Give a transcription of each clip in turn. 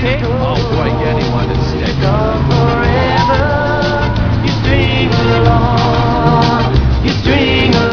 pick? Oh boy, yeah, to stick. Forever, you string along, you string along.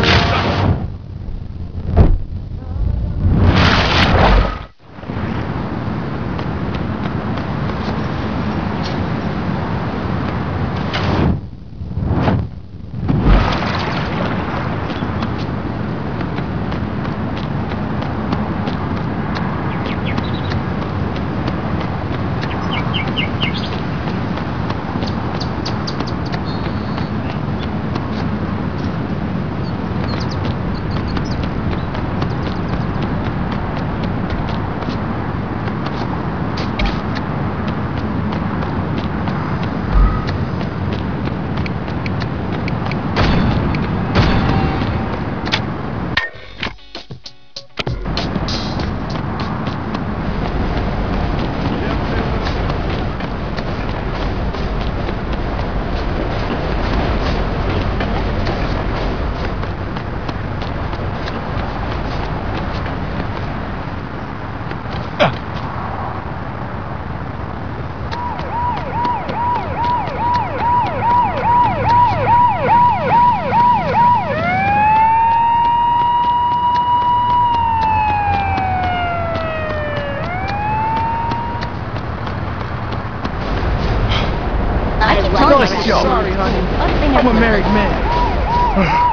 Yo, I'm a married man.